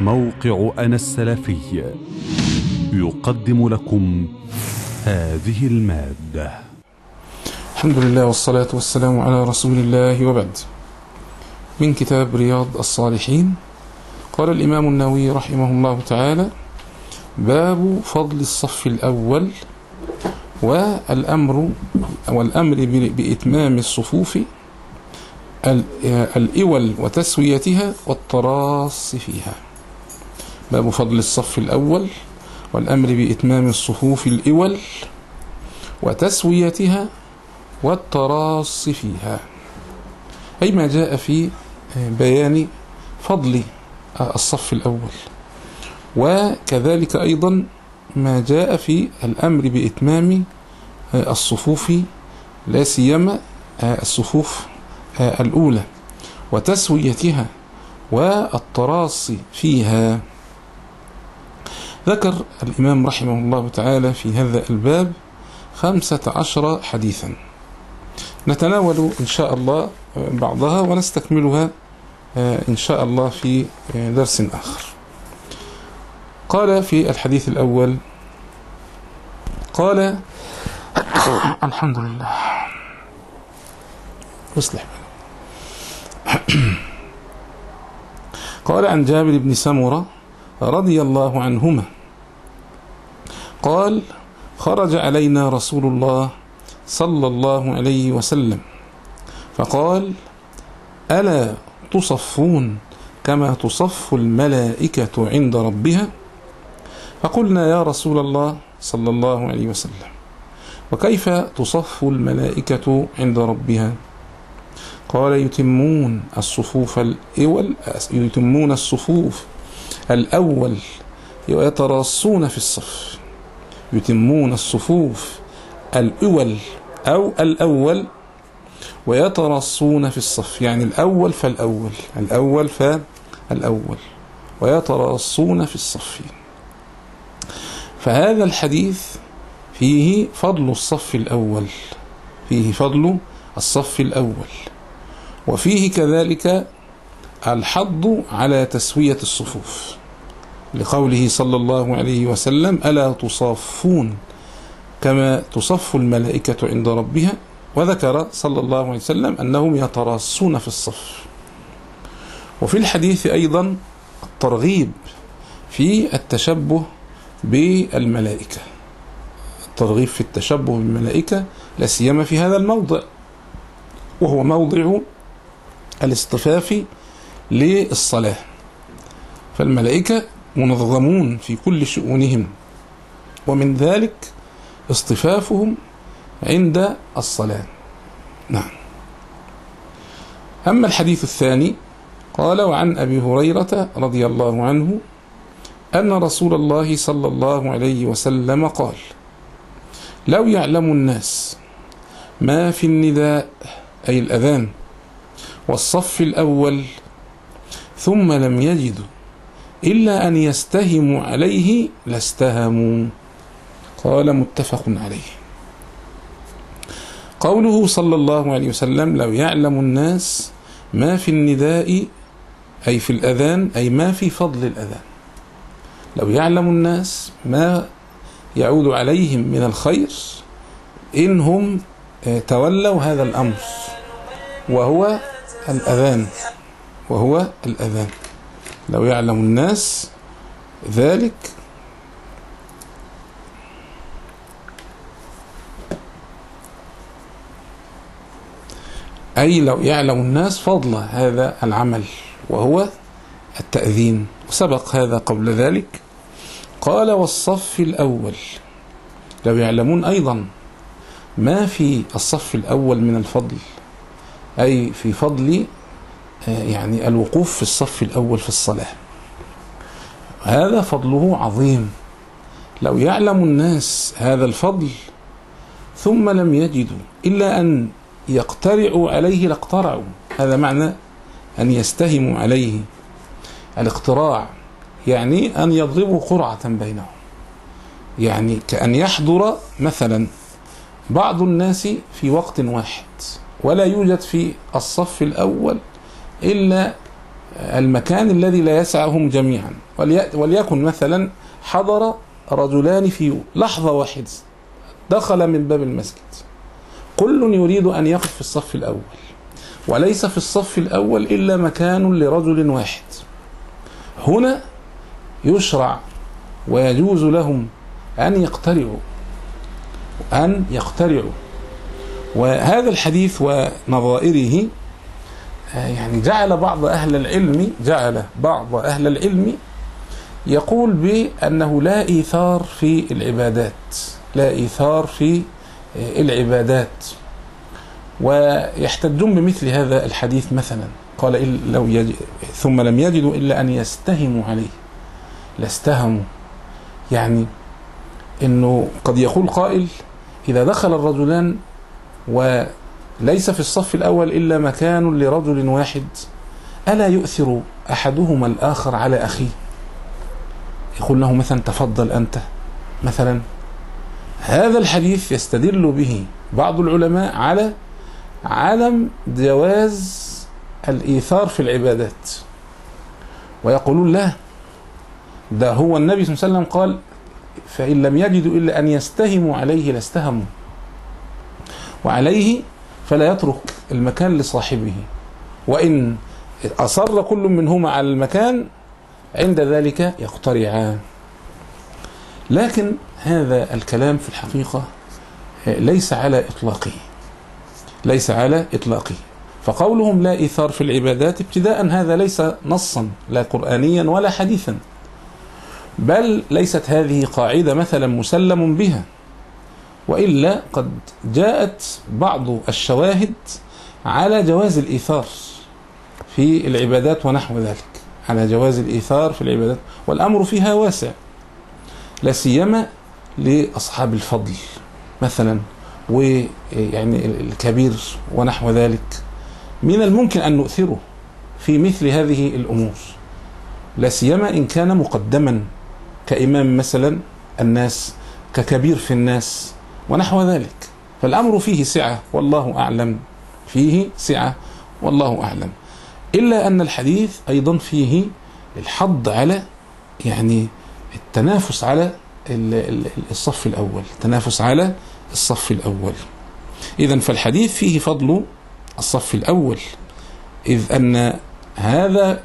موقع أنا السلفي يقدم لكم هذه المادة. الحمد لله والصلاة والسلام على رسول الله وبعد. من كتاب رياض الصالحين قال الإمام النووي رحمه الله تعالى باب فضل الصف الأول والأمر والأمر بإتمام الصفوف الإول وتسويتها والتراص فيها. باب فضل الصف الأول والأمر بإتمام الصفوف الإول وتسويتها والتراص فيها. أي ما جاء في بيان فضل الصف الأول. وكذلك أيضا ما جاء في الأمر بإتمام الصفوف لا سيما الصفوف الأولى. وتسويتها والتراص فيها. ذكر الإمام رحمه الله تعالى في هذا الباب خمسة عشر حديثا. نتناول إن شاء الله بعضها ونستكملها إن شاء الله في درس آخر. قال في الحديث الأول قال الحمد لله. يصلح قال عن جابر بن سمرة رضي الله عنهما قال خرج علينا رسول الله صلى الله عليه وسلم. فقال ألا تصفون كما تصف الملائكة عند ربها؟ فقلنا يا رسول الله صلى الله عليه وسلم وكيف تصف الملائكة عند ربها؟ قال يتمون الصفوف الأول يتمون الصفوف الأول ويتراصون في الصف. يتمون الصفوف الأول أو الأول ويتراصون في الصف يعني الأول فالأول الأول فالأول ويتراصون في الصف. فهذا الحديث فيه فضل الصف الأول فيه فضل الصف الأول وفيه كذلك الحض على تسوية الصفوف. لقوله صلى الله عليه وسلم ألا تصافون؟ كما تصف الملائكة عند ربها وذكر صلى الله عليه وسلم أنهم يتراصون في الصف. وفي الحديث أيضا الترغيب في التشبه بالملائكة. الترغيب في التشبه بالملائكة لا سيما في هذا الموضع وهو موضع الاصطفاف للصلاة. فالملائكة منظمون في كل شؤونهم. ومن ذلك اصطفافهم عند الصلاة. نعم. أما الحديث الثاني قال وعن أبي هريرة رضي الله عنه أن رسول الله صلى الله عليه وسلم قال لو يعلم الناس ما في النداء أي الأذان والصف الأول ثم لم يجدوا إلا أن يستهموا عليه لاستهموا. قال متفق عليه. قوله صلى الله عليه وسلم لو يعلم الناس ما في النداء أي في الأذان أي ما في فضل الأذان. لو يعلم الناس ما يعود عليهم من الخير إنهم تولوا هذا الأمر وهو الأذان وهو الأذان. لو يعلم الناس ذلك أي لو يعلم الناس فضل هذا العمل وهو التأذين. وسبق هذا قبل ذلك. قال والصف الأول. لو يعلمون أيضا ما في الصف الأول من الفضل أي في فضل يعني الوقوف في الصف الأول في الصلاة. هذا فضله عظيم. لو يعلم الناس هذا الفضل ثم لم يجدوا إلا أن يقترعوا عليه لاقترعوا هذا معنى أن يستهموا عليه. الاقتراع يعني أن يضربوا قرعة بينهم يعني كأن يحضر مثلا بعض الناس في وقت واحد ولا يوجد في الصف الأول إلا المكان الذي لا يسعهم جميعا. ولي- وليكن مثلا حضر رجلان في لحظة واحدة دخل من باب المسجد. كل يريد أن يقف في الصف الأول وليس في الصف الأول إلا مكان لرجل واحد. هنا يشرع ويجوز لهم أن يقترعوا أن يقترعوا. وهذا الحديث ونظائره يعني جعل بعض أهل العلم جعل بعض أهل العلم يقول بأنه لا إيثار في العبادات لا إيثار في آه، العبادات. ويحتجون بمثل هذا الحديث مثلا قال لو يج... ثم لم يجدوا إلا أن يستهموا عليه. لاستهموا. يعني إنه قد يقول قائل إذا دخل الرجلان وليس في الصف الأول إلا مكان لرجل واحد. ألا يؤثر أحدهما الآخر على أخيه؟ يقول له مثلا تفضل أنت. مثلا هذا الحديث يستدل به بعض العلماء على عدم جواز الإيثار في العبادات. ويقولون لا ده هو النبي صلى الله عليه وسلم قال فإن لم يجدوا إلا أن يستهموا عليه لاستهموا. وعليه فلا يترك المكان لصاحبه. وإن أصر كل منهما على المكان عند ذلك يقترعان. لكن هذا الكلام في الحقيقة ليس على إطلاقه. ليس على إطلاقه. فقولهم لا إيثار في العبادات ابتداء هذا ليس نصا لا قرآنيا ولا حديثا. بل ليست هذه قاعدة مثلا مسلم بها. وإلا قد جاءت بعض الشواهد على جواز الإيثار في العبادات ونحو ذلك. على جواز الإيثار في العبادات. والأمر فيها واسع. لا سيما لأصحاب الفضل. مثلا ويعني الكبير ونحو ذلك. من الممكن أن نؤثره في مثل هذه الأمور. لا سيما إن كان مقدما كإمام مثلا الناس ككبير في الناس ونحو ذلك. فالأمر فيه سعة والله أعلم. فيه سعة والله أعلم. إلا أن الحديث أيضا فيه الحض على يعني التنافس على الصف الأول. التنافس على الصف الأول. إذا فالحديث فيه فضل الصف الأول. إذ أن هذا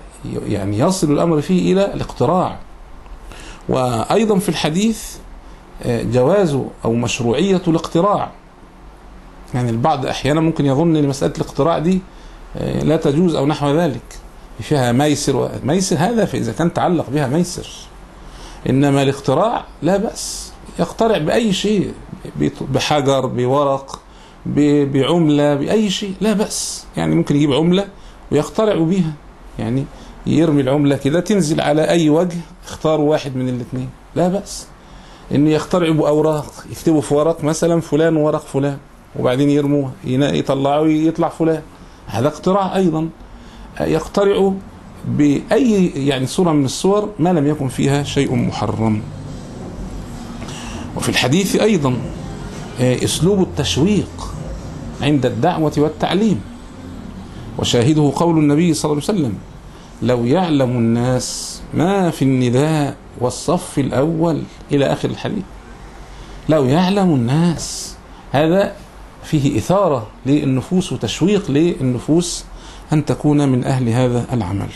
يعني يصل الأمر فيه إلى الاقتراع. وأيضا في الحديث جواز أو مشروعية الاقتراع. يعني البعض أحيانا ممكن يظن أن مسألة الاقتراع دي لا تجوز أو نحو ذلك. فيها ميسر ميسر هذا إذا كان تعلق بها ميسر. إنما الاقتراع لا بأس. يقترع بأي شيء بحجر بورق بعملة بأي شيء لا بأس. يعني ممكن يجيب عملة ويقترع بها. يعني يرمي العملة كده تنزل على أي وجه اختاروا واحد من الاثنين لا بأس. إن يخترعوا بأوراق يكتبوا في ورق مثلا فلان ورق فلان وبعدين يرموها يطلعوا يطلع فلان. هذا اقتراع أيضا. يقترعوا بأي يعني صورة من الصور ما لم يكن فيها شيء محرم. وفي الحديث أيضا أسلوب التشويق عند الدعوة والتعليم. وشاهده قول النبي صلى الله عليه وسلم لو يعلم الناس ما في النداء والصف الأول إلى آخر الحديث. لو يعلم الناس هذا فيه إثارة للنفوس وتشويق للنفوس أن تكون من أهل هذا العمل.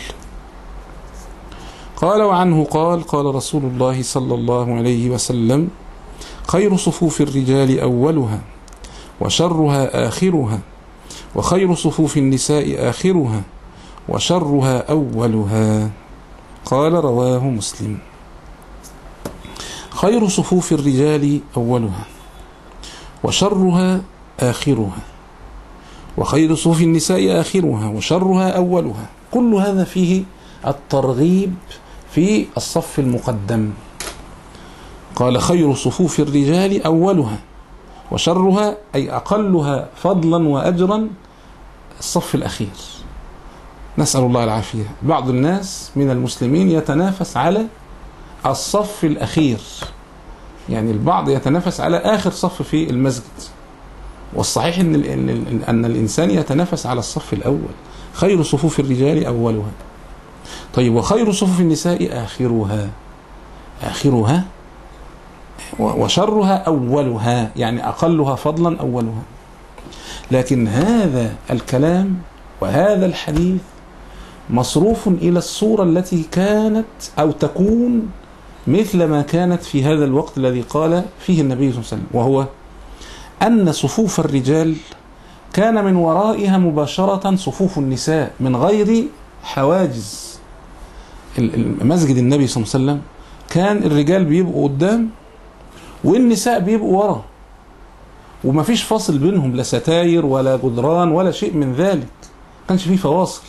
قال وعنه قال قال رسول الله صلى الله عليه وسلم خير صفوف الرجال أولها وشرها آخرها وخير صفوف النساء آخرها وشرها أولها. قال رواه مسلم. خير صفوف الرجال أولها وشرها آخرها وخير صفوف النساء آخرها وشرها أولها. كل هذا فيه الترغيب في الصف المقدم. قال خير صفوف الرجال أولها وشرها أي أقلها فضلا وأجرا الصف الأخير. نسأل الله العافية. بعض الناس من المسلمين يتنافس على الصف الأخير. يعني البعض يتنافس على آخر صف في المسجد. والصحيح أن, أن الإنسان يتنافس على الصف الأول. خير صفوف الرجال أولها. طيب وخير صفوف النساء آخرها. آخرها وشرها أولها. يعني أقلها فضلا أولها. لكن هذا الكلام وهذا الحديث مصروف إلى الصورة التي كانت أو تكون مثل ما كانت في هذا الوقت الذي قال فيه النبي صلى الله عليه وسلم وهو أن صفوف الرجال كان من ورائها مباشرة صفوف النساء من غير حواجز. مسجد النبي صلى الله عليه وسلم كان الرجال بيبقوا قدام والنساء بيبقوا ورا ومفيش فاصل بينهم لا ستاير ولا جدران ولا شيء من ذلك كانش فيه فواصل.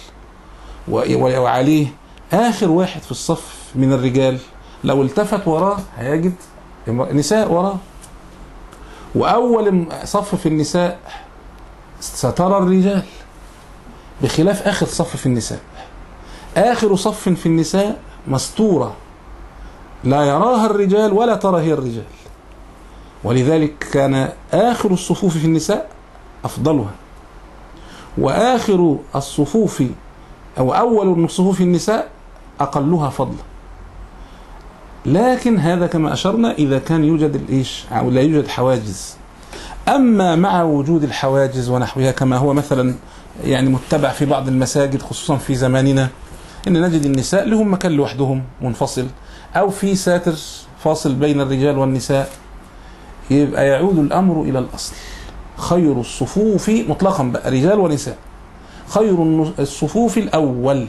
وعليه آخر واحد في الصف من الرجال لو التفت وراه هيجد نساء وراه. وأول صف في النساء سترى الرجال. بخلاف آخر صف في النساء. آخر صف في النساء مستورة. لا يراها الرجال ولا ترى هي الرجال. ولذلك كان آخر الصفوف في النساء أفضلها. وآخر الصفوف أو أول صفوف النساء أقلها فضلا. لكن هذا كما أشرنا إذا كان يوجد الإيش أو لا يوجد حواجز. أما مع وجود الحواجز ونحوها كما هو مثلا يعني متبع في بعض المساجد خصوصا في زماننا إن نجد النساء لهم مكان لوحدهم منفصل. أو في ساتر فاصل بين الرجال والنساء يبقى يعود الأمر إلى الأصل. خير الصفوف مطلقا بقى رجال ونساء. خير الصفوف الأول.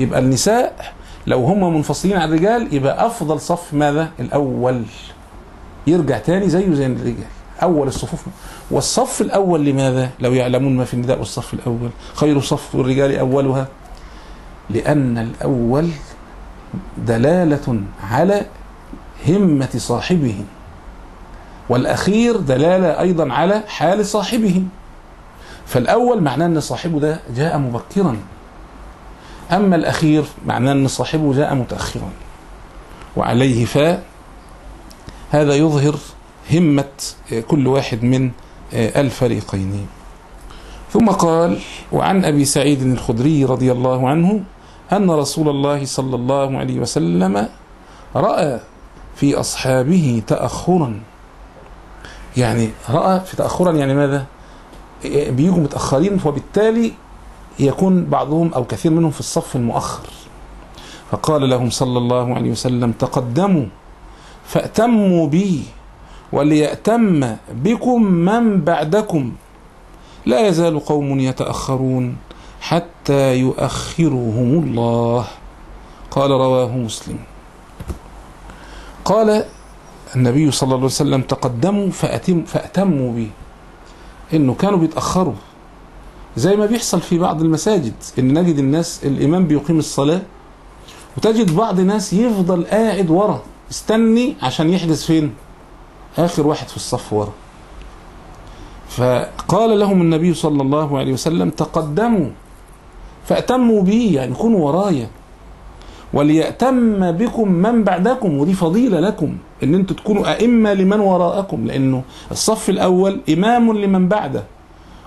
يبقى النساء لو هم منفصلين عن الرجال يبقى أفضل صف ماذا؟ الأول. يرجع تاني زيه زي الرجال. أول الصفوف. والصف الأول لماذا؟ لو يعلمون ما في النداء والصف الأول. خير صف الرجال أولها؟ لأن الأول دلالة على همة صاحبه. والأخير دلالة أيضا على حال صاحبه. فالأول معناه أن صاحبه ده جاء مبكرا. أما الأخير معناه أن صاحبه جاء متاخرا. وعليه ف هذا يظهر همة كل واحد من الفريقين. ثم قال وعن أبي سعيد الخدري رضي الله عنه أن رسول الله صلى الله عليه وسلم رأى في أصحابه تأخرا. يعني رأى في تأخرا يعني ماذا؟ بيجوا متأخرين وبالتالي يكون بعضهم أو كثير منهم في الصف المؤخر. فقال لهم صلى الله عليه وسلم تقدموا فأتموا بي وليأتم بكم من بعدكم. لا يزال قوم يتأخرون حتى يؤخرهم الله. قال رواه مسلم. قال النبي صلى الله عليه وسلم تقدموا فأتم فأتموا بي. إنه كانوا بيتأخروا. زي ما بيحصل في بعض المساجد إن نجد الناس الإمام بيقيم الصلاة وتجد بعض الناس يفضل قاعد ورا استني عشان يحدث فين؟ آخر واحد في الصف ورا. فقال لهم النبي صلى الله عليه وسلم تقدموا فأتموا بي يعني كونوا ورايا وليأتم بكم من بعدكم ودي فضيلة لكم إن أنتوا تكونوا أئمة لمن وراءكم لأنه الصف الأول إمام لمن بعده.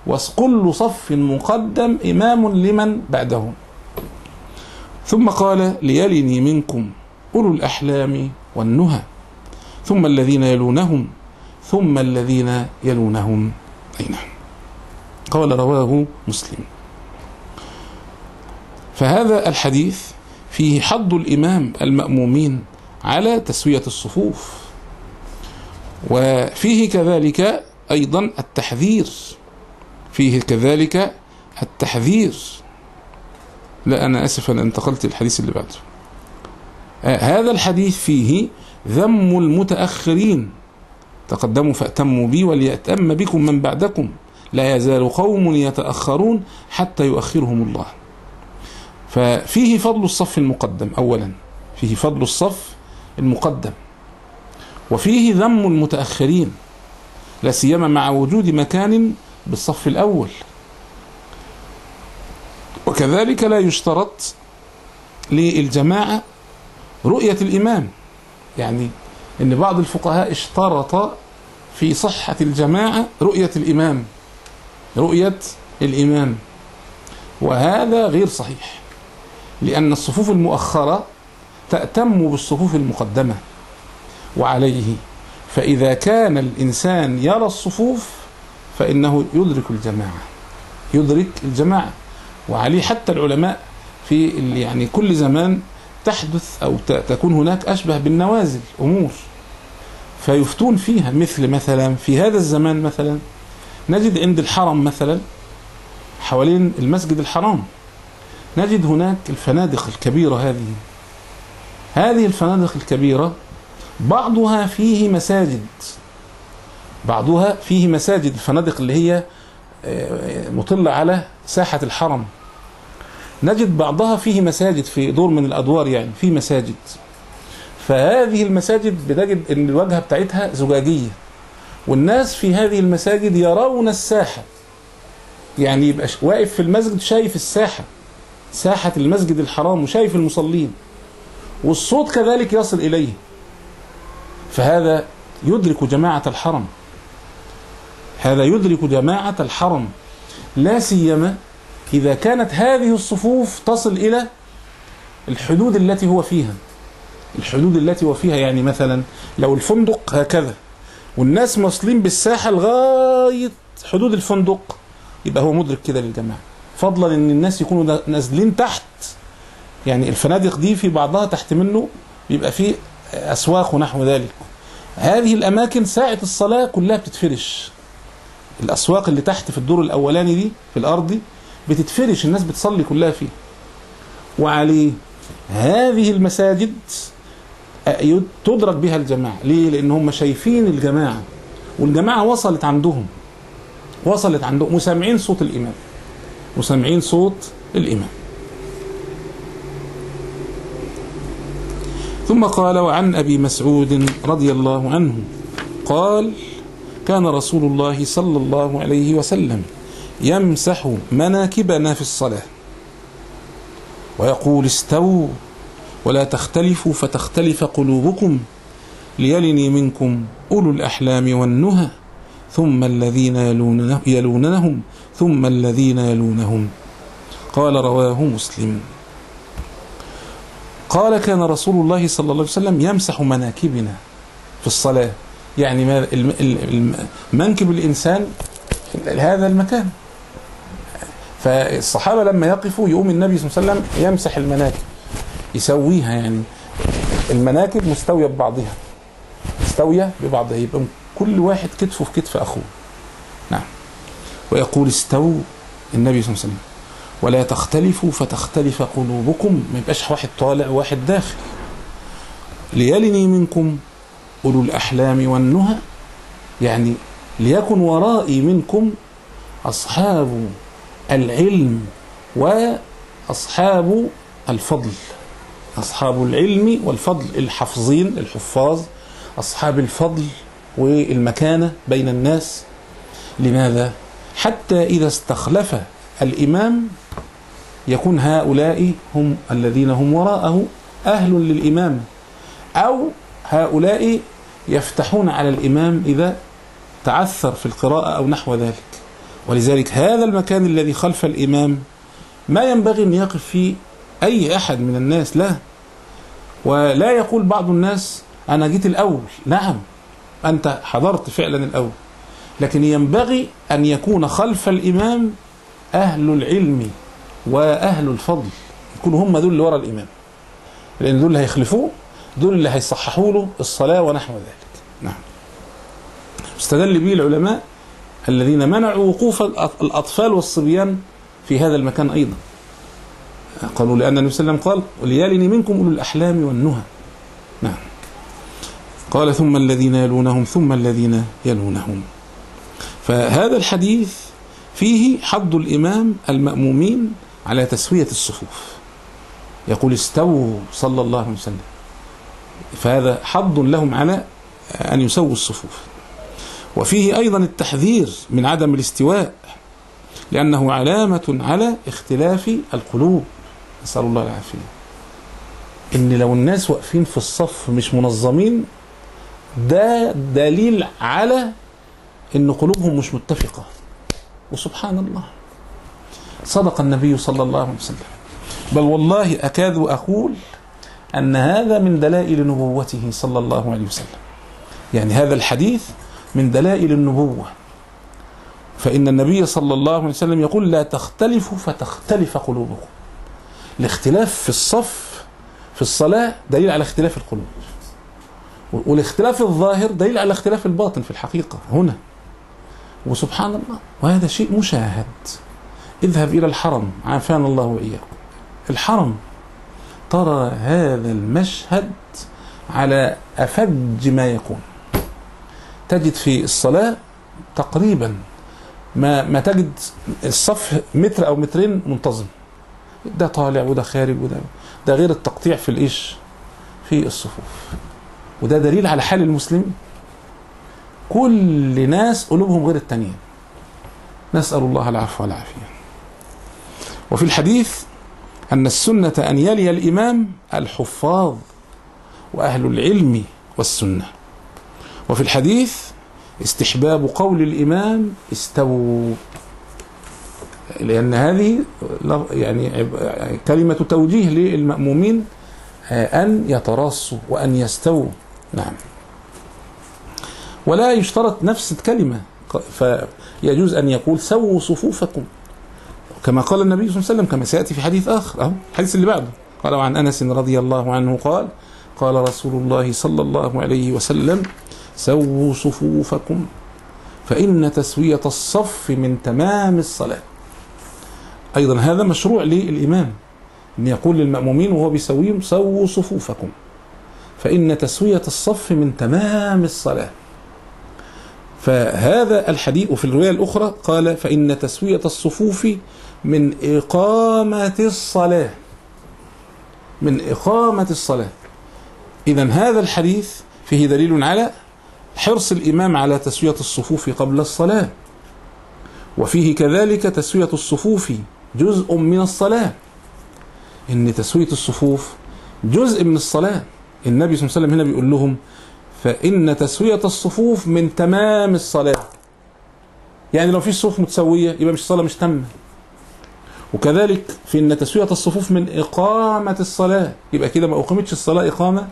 وكل صف مقدم إمام لمن بعده ثم قال ليلني منكم أولو الأحلام والنهى. ثم الذين يلونهم ثم الذين يلونهم أي نعم قال رواه مسلم. فهذا الحديث فيه حض الإمام المأمومين على تسوية الصفوف. وفيه كذلك أيضا التحذير فيه كذلك التحذير. لا أنا آسف أنا انتقلت الحديث اللي بعده. آه هذا الحديث فيه ذم المتأخرين. تقدموا فأتموا بي وليأتم بكم من بعدكم. لا يزال قوم يتأخرون حتى يؤخرهم الله. ففيه فضل الصف المقدم أولا. فيه فضل الصف المقدم. وفيه ذم المتأخرين. لا سيما مع وجود مكان بالصف الأول. وكذلك لا يشترط للجماعة رؤية الإمام. يعني إن بعض الفقهاء اشترط في صحة الجماعة رؤية الإمام رؤية الإمام. وهذا غير صحيح لأن الصفوف المؤخرة تأتم بالصفوف المقدمة. وعليه فإذا كان الإنسان يرى الصفوف فإنه يدرك الجماعة يدرك الجماعة. وعليه حتى العلماء في يعني كل زمان تحدث أو تكون هناك أشبه بالنوازل أمور. فيفتون فيها مثل مثلا في هذا الزمان مثلا نجد عند الحرم مثلا حوالين المسجد الحرام نجد هناك الفنادق الكبيرة هذه. هذه الفنادق الكبيرة بعضها فيه مساجد. بعضها فيه مساجد الفنادق اللي هي آه، مطلة على ساحة الحرم. نجد بعضها فيه مساجد في دور من الأدوار يعني فيه مساجد. فهذه المساجد بتجد إن الواجهة بتاعتها زجاجية. والناس في هذه المساجد يرون الساحة. يعني يبقى واقف في المسجد شايف الساحة ساحة المسجد الحرام وشايف المصلين. والصوت كذلك يصل إليه. فهذا يدرك جماعة الحرم. هذا يدرك جماعة الحرم. لا سيما إذا كانت هذه الصفوف تصل إلى الحدود التي هو فيها. الحدود التي هو فيها يعني مثلا لو الفندق هكذا والناس واصلين بالساحه لغايه حدود الفندق يبقى هو مدرك كده للجماعة. فضلا إن الناس يكونوا نازلين تحت. يعني الفنادق دي في بعضها تحت منه بيبقى فيه أسواق ونحو ذلك. هذه الأماكن ساعة الصلاة كلها بتتفرش. الأسواق اللي تحت في الدور الأولاني دي في الأرض بتتفرش الناس بتصلي كلها فيها. وعليه هذه المساجد تدرك بها الجماعة. ليه؟ لأن هم شايفين الجماعة. والجماعة وصلت عندهم. وصلت عندهم وسامعين صوت الإمام. وسامعين صوت الإمام. ثم قال وعن أبي مسعود رضي الله عنه قال كان رسول الله صلى الله عليه وسلم يمسح مناكبنا في الصلاة. ويقول استووا ولا تختلفوا فتختلف قلوبكم ليلني منكم أولو الأحلام والنهى ثم الذين يلونه يلونهم ثم الذين يلونهم. قال رواه مسلم. قال كان رسول الله صلى الله عليه وسلم يمسح مناكبنا في الصلاة. يعني منكب الإنسان هذا المكان. فالصحابة لما يقفوا يقوم النبي صلى الله عليه وسلم يمسح المناكب يسويها يعني. المناكب مستوية ببعضها مستوية ببعضها. يبقى كل واحد كتفه في كتف أخوه. نعم. ويقول استووا النبي صلى الله عليه وسلم. ولا تختلفوا فتختلف قلوبكم. ما يبقاش واحد طالع وواحد داخل. ليلني منكم أولو الأحلام والنهى. يعني ليكن ورائي منكم أصحاب العلم وأصحاب الفضل. أصحاب العلم والفضل الحافظين الحفاظ أصحاب الفضل والمكانة بين الناس. لماذا؟ حتى إذا استخلف الإمام يكون هؤلاء هم الذين هم وراءه أهل للإمام أو هؤلاء يفتحون على الإمام إذا تعثر في القراءة أو نحو ذلك. ولذلك هذا المكان الذي خلف الإمام ما ينبغي أن يقف فيه أي أحد من الناس لا. ولا يقول بعض الناس أنا جيت الأول. نعم أنت حضرت فعلا الأول. لكن ينبغي أن يكون خلف الإمام أهل العلم وأهل الفضل. يكونوا هم دول اللي ورا الإمام. لأن دول هيخلفوه دول اللي هيصححوا له الصلاة ونحو ذلك. نعم. استدل به العلماء الذين منعوا وقوف الأطفال والصبيان في هذا المكان أيضا. قالوا لأن النبي صلى الله عليه وسلم قال وليالني منكم أولو الأحلام والنهى. نعم. قال ثم الذين يلونهم ثم الذين يلونهم. فهذا الحديث فيه حض الإمام المأمومين على تسوية الصفوف. يقول استووا صلى الله عليه وسلم. فهذا حض لهم على أن يسووا الصفوف. وفيه أيضا التحذير من عدم الاستواء لأنه علامة على اختلاف القلوب. نسأل الله العافية. إن لو الناس واقفين في الصف مش منظمين ده دليل على إن قلوبهم مش متفقة. وسبحان الله. صدق النبي صلى الله عليه وسلم. بل والله أكاد أقول أن هذا من دلائل نبوته صلى الله عليه وسلم. يعني هذا الحديث من دلائل النبوة. فإن النبي صلى الله عليه وسلم يقول لا تختلفوا فتختلف قلوبكم. الاختلاف في الصف في الصلاة دليل على اختلاف القلوب. والاختلاف الظاهر دليل على اختلاف الباطن في الحقيقة هنا. وسبحان الله وهذا شيء مشاهد. اذهب إلى الحرم عافانا الله وإياكم. الحرم ترى هذا المشهد على أفج ما يكون. تجد في الصلاة تقريبا ما ما تجد الصف متر أو مترين منتظم. ده طالع وده خارج وده ده غير التقطيع في الإيش؟ في الصفوف. وده دليل على حال المسلمين كل ناس قلوبهم غير التانيين. نسأل الله العفو والعافية. وفي الحديث أن السنة أن يلي الإمام الحفاظ وأهل العلم والسنة. وفي الحديث استحباب قول الإمام استووا لأن هذه يعني كلمة توجيه للمأمومين أن يتراصوا وأن يستووا. نعم. ولا يشترط نفس الكلمة فيجوز أن يقول سووا صفوفكم. كما قال النبي صلى الله عليه وسلم كما سيأتي في حديث آخر أهو الحديث اللي بعده. قال عن أنس رضي الله عنه قال قال رسول الله صلى الله عليه وسلم سووا صفوفكم فإن تسوية الصف من تمام الصلاة. أيضا هذا مشروع للإمام أن يقول للمأمومين وهو بيسويهم سووا صفوفكم فإن تسوية الصف من تمام الصلاة. فهذا الحديث وفي الرواية الأخرى قال فإن تسوية الصفوف من إقامة الصلاة. من إقامة الصلاة. إذا هذا الحديث فيه دليل على حرص الإمام على تسوية الصفوف قبل الصلاة. وفيه كذلك تسوية الصفوف جزء من الصلاة. إن تسوية الصفوف جزء من الصلاة. النبي صلى الله عليه وسلم هنا بيقول لهم فإن تسوية الصفوف من تمام الصلاة. يعني لو في صفوف متسوية يبقى مش الصلاة مش تامة. وكذلك في إن تسوية الصفوف من إقامة الصلاة. يبقى كده ما أقيمتش الصلاة إقامة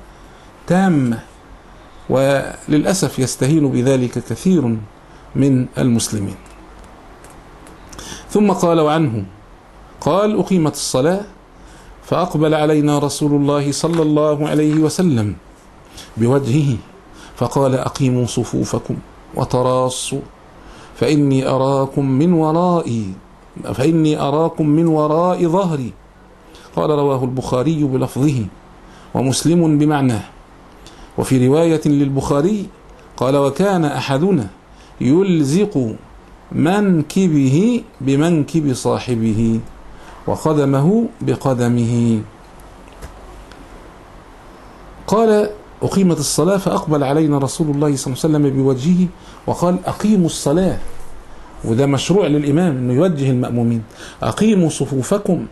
تامة. وللأسف يستهين بذلك كثير من المسلمين. ثم قال وعنه قال أقيمت الصلاة فأقبل علينا رسول الله صلى الله عليه وسلم بوجهه فقال أقيموا صفوفكم وتراصوا فإني أراكم من ورائي. فإني أراكم من وراء ظهري. قال رواه البخاري بلفظه ومسلم بمعناه. وفي رواية للبخاري قال وكان أحدنا يلزق منكبه بمنكب صاحبه وقدمه بقدمه. قال أقيمت الصلاة فأقبل علينا رسول الله صلى الله عليه وسلم بوجهه وقال أقيموا الصلاة. وده مشروع للإمام أنه يوجه المأمومين. أقيموا صفوفكم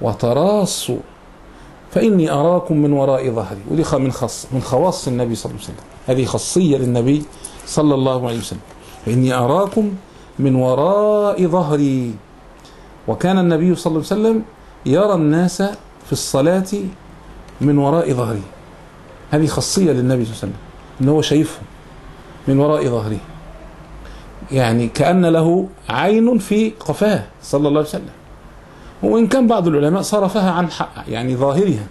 وتراصوا فإني أراكم من وراء ظهري. ودي من خص من خواص النبي صلى الله عليه وسلم. هذه خاصية للنبي صلى الله عليه وسلم. فإني أراكم من وراء ظهري. وكان النبي صلى الله عليه وسلم يرى الناس في الصلاة من وراء ظهري. هذه خاصية للنبي صلى الله عليه وسلم إن هو شايفهم من وراء ظهره يعني كأن له عين في قفاه صلى الله عليه وسلم. وإن كان بعض العلماء صرفها عن حق يعني ظاهرها.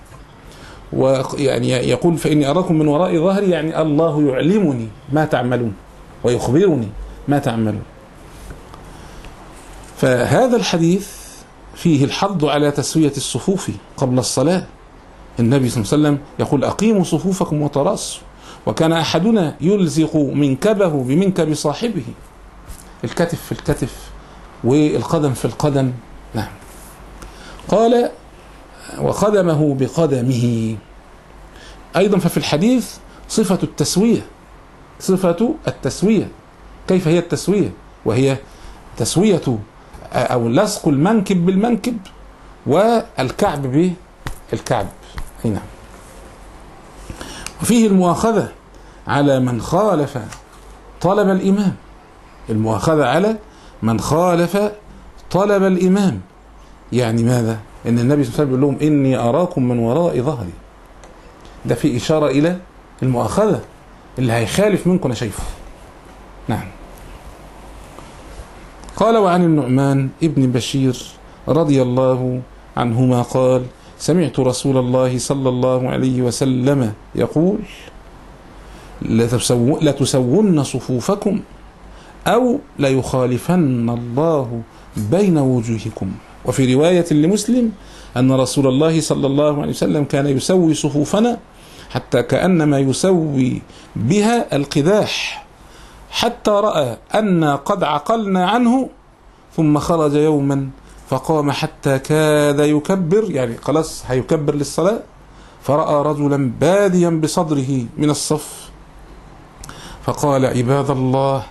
ويعني يقول فإني أراكم من وراء ظهري يعني الله يعلمني ما تعملون ويخبرني ما تعملون. فهذا الحديث فيه الحض على تسوية الصفوف قبل الصلاة. النبي صلى الله عليه وسلم يقول أقيموا صفوفكم وتراصوا وكان أحدنا يلزق منكبه بمنكب صاحبه. الكتف في الكتف والقدم في القدم. نعم. قال وقدمه بقدمه. أيضا ففي الحديث صفة التسوية صفة التسوية. كيف هي التسوية؟ وهي تسوية أو لصق المنكب بالمنكب والكعب بالكعب. أي نعم. وفيه المؤاخذة على من خالف طلب الإمام. المؤاخذة على من خالف طلب الإمام يعني ماذا؟ إن النبي صلى الله عليه وسلم بيقول لهم إني أراكم من وراء ظهري. ده في إشارة إلى المؤاخذة اللي هيخالف منكم أنا شايفه. نعم. قال وعن النعمان ابن بشير رضي الله عنهما قال سمعت رسول الله صلى الله عليه وسلم يقول لتسو- لتسون صفوفكم أو ليخالفن الله بين وجوهكم. وفي رواية لمسلم أن رسول الله صلى الله عليه وسلم كان يسوي صفوفنا حتى كأنما يسوي بها القداح حتى رأى أن قد عقلنا عنه ثم خرج يوما فقام حتى كاد يكبر يعني خلاص هيكبر للصلاة فرأى رجلا باديا بصدره من الصف فقال عباد الله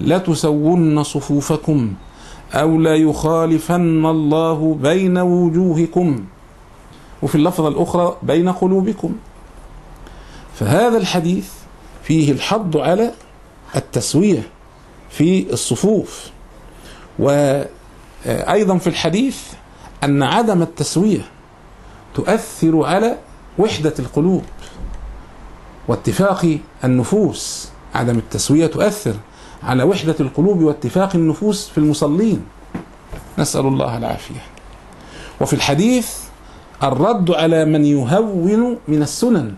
لا تسون صفوفكم أو لا يخالفن الله بين وجوهكم وفي اللفظة الأخرى بين قلوبكم. فهذا الحديث فيه الحض على التسوية في الصفوف. وأيضا في الحديث أن عدم التسوية تؤثر على وحدة القلوب. واتفاق النفوس عدم التسوية تؤثر. على وحدة القلوب واتفاق النفوس في المصلين. نسأل الله العافية. وفي الحديث الرد على من يهون من السنن.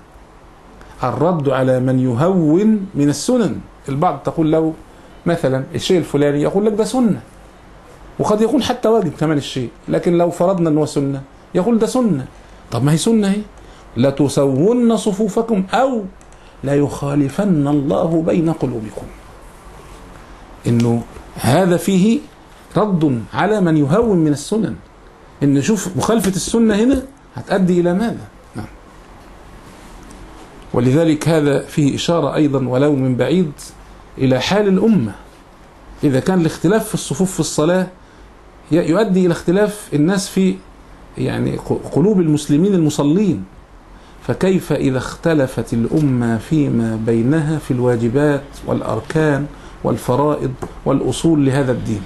الرد على من يهون من السنن. البعض تقول له مثلا الشيء الفلاني يقول لك ده سنة. وقد يكون حتى واجب كمان الشيء لكن لو فرضنا انه سنة يقول ده سنة. طب ما هي سنة أهي. لا تسون صفوفكم أو لا يخالفن الله بين قلوبكم. إنه هذا فيه رد على من يهون من السنن. إن شوف مخالفة السنة هنا هتؤدي إلى ماذا؟ نعم. ولذلك هذا فيه إشارة أيضا ولو من بعيد إلى حال الأمة. إذا كان الاختلاف في الصفوف في الصلاة يؤدي إلى اختلاف الناس في يعني قلوب المسلمين المصلين. فكيف إذا اختلفت الأمة فيما بينها في الواجبات والأركان والفرائض والأصول لهذا الدين.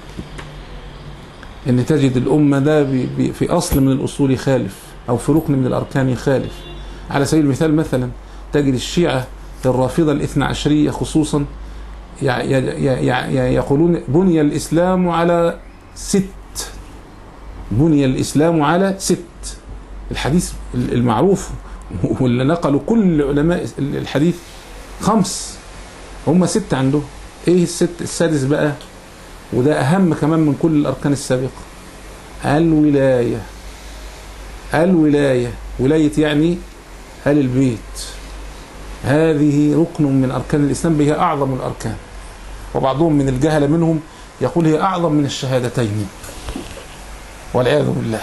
إن تجد الأمة ده في أصل من الأصول يخالف أو في ركن من الأركان يخالف على سبيل المثال مثلا تجد الشيعة الرافضة الاثنى عشرية خصوصا يقولون بني الإسلام على ست. بني الإسلام على ست. الحديث المعروف واللي نقلوا كل علماء الحديث خمس. هم ست عندهم. إيه الست السادس بقى؟ وده أهم كمان من كل الأركان السابقة. الولاية. الولاية. ولاية يعني آل البيت. هذه ركن من أركان الإسلام هي أعظم الأركان. وبعضهم من الجهلة منهم يقول هي أعظم من الشهادتين. والعياذ بالله.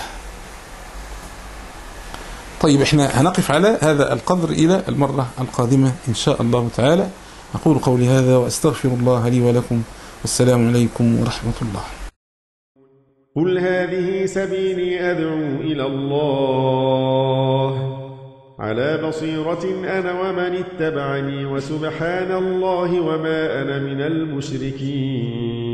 طيب إحنا هنقف على هذا القدر إلى المرة القادمة إن شاء الله تعالى. أقول قولي هذا وأستغفر الله لي ولكم والسلام عليكم ورحمة الله. قل هذه سبيلي أدعو إلى الله. على بصيرة أنا ومن اتبعني وسبحان الله وما أنا من المشركين.